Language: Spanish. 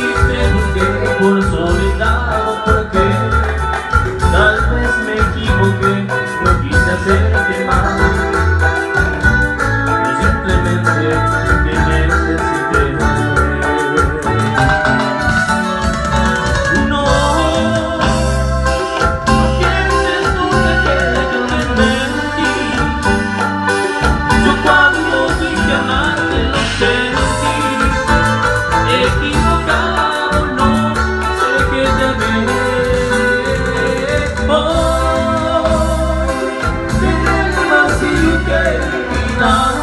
y pregunté por soledad 나